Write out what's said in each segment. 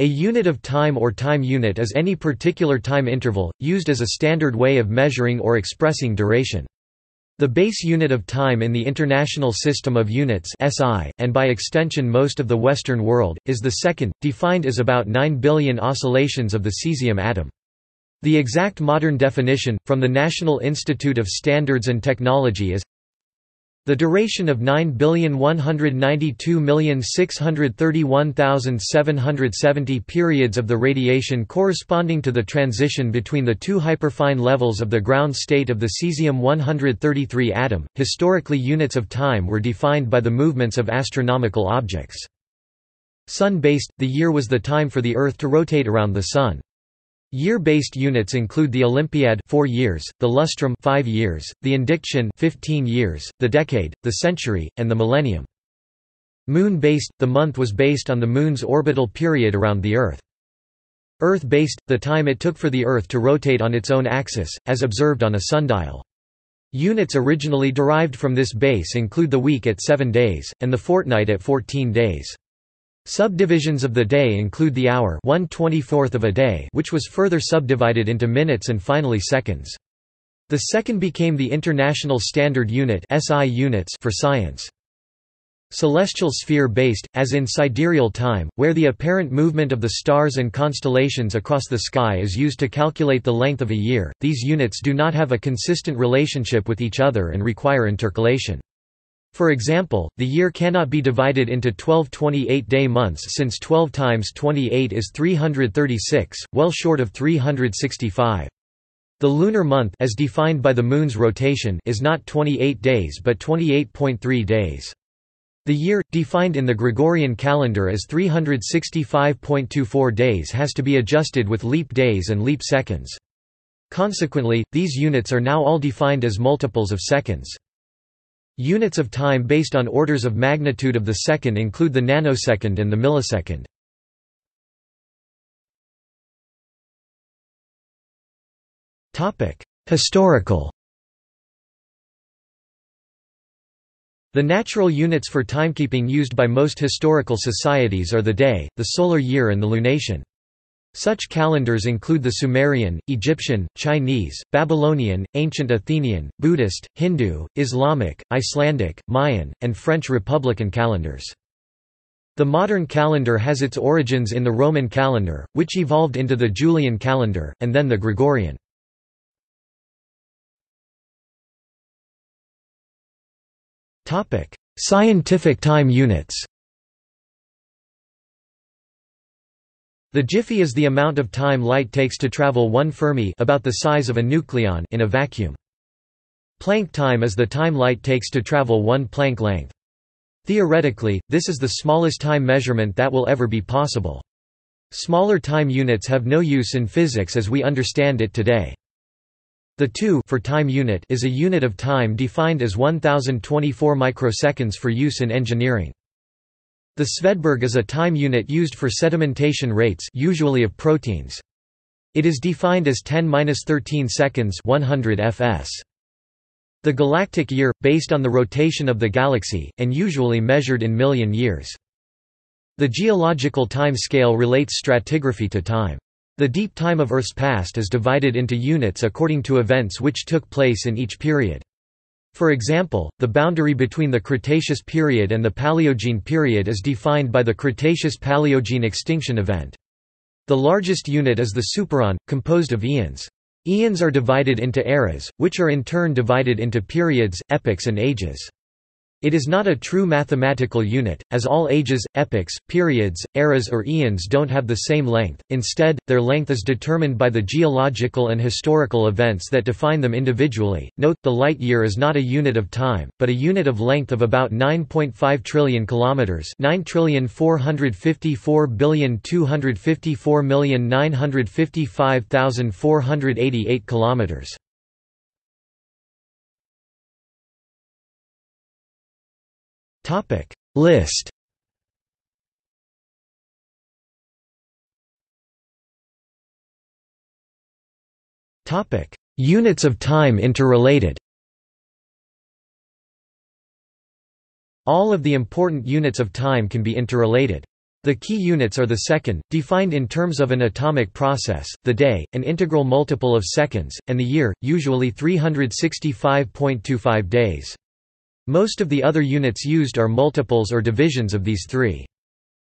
A unit of time or time unit is any particular time interval, used as a standard way of measuring or expressing duration. The base unit of time in the International System of Units SI, and by extension most of the Western world, is the second, defined as about 9 billion oscillations of the cesium atom. The exact modern definition, from the National Institute of Standards and Technology is the duration of 9,192,631,770 periods of the radiation corresponding to the transition between the two hyperfine levels of the ground state of the cesium-133 atom. Historically units of time were defined by the movements of astronomical objects. Sun-based, the year was the time for the Earth to rotate around the Sun. Year-based units include the Olympiad 4 years, the lustrum 5 years, the indiction 15 years, the decade, the century, and the millennium. Moon-based, the month was based on the Moon's orbital period around the Earth. Earth-based, the time it took for the Earth to rotate on its own axis, as observed on a sundial. Units originally derived from this base include the week at 7 days, and the fortnight at 14 days. Subdivisions of the day include the hour 1 24th of a day which was further subdivided into minutes and finally seconds. The second became the International Standard Unit SI units for science. Celestial sphere-based, as in sidereal time, where the apparent movement of the stars and constellations across the sky is used to calculate the length of a year, these units do not have a consistent relationship with each other and require intercalation. For example, the year cannot be divided into 12 28-day months since 12 times 28 is 336, well short of 365. The lunar month as defined by the moon's rotation is not 28 days but 28.3 days. The year, defined in the Gregorian calendar as 365.24 days has to be adjusted with leap days and leap seconds. Consequently, these units are now all defined as multiples of seconds. Units of time based on orders of magnitude of the second include the nanosecond and the millisecond. Historical The natural units for timekeeping used by most historical societies are the day, the solar year and the lunation. Such calendars include the Sumerian, Egyptian, Chinese, Babylonian, Ancient Athenian, Buddhist, Hindu, Islamic, Icelandic, Mayan, and French Republican calendars. The modern calendar has its origins in the Roman calendar, which evolved into the Julian calendar, and then the Gregorian. Scientific time units The jiffy is the amount of time light takes to travel one Fermi about the size of a nucleon in a vacuum. Planck time is the time light takes to travel one Planck length. Theoretically, this is the smallest time measurement that will ever be possible. Smaller time units have no use in physics as we understand it today. The 2 for time unit is a unit of time defined as 1024 microseconds for use in engineering. The Svedberg is a time unit used for sedimentation rates usually of proteins. It is defined as 10-13 seconds 100 fs. The galactic year, based on the rotation of the galaxy, and usually measured in million years. The geological time scale relates stratigraphy to time. The deep time of Earth's past is divided into units according to events which took place in each period. For example, the boundary between the Cretaceous period and the Paleogene period is defined by the Cretaceous-Paleogene extinction event. The largest unit is the supereon, composed of eons. Eons are divided into eras, which are in turn divided into periods, epochs and ages. It is not a true mathematical unit, as all ages, epochs, periods, eras or eons don't have the same length, instead, their length is determined by the geological and historical events that define them individually. Note, the light year is not a unit of time, but a unit of length of about 9.5 trillion kilometers, 9,454,254,955,488 kilometers. Topic List Topic Units of time interrelated All of the important units of time can be interrelated. The key units are the second, defined in terms of an atomic process, the day, an integral multiple of seconds, and the year, usually 365.25 days. Most of the other units used are multiples or divisions of these three.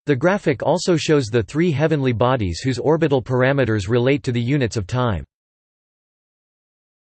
The graphic also shows the three heavenly bodies whose orbital parameters relate to the units of time.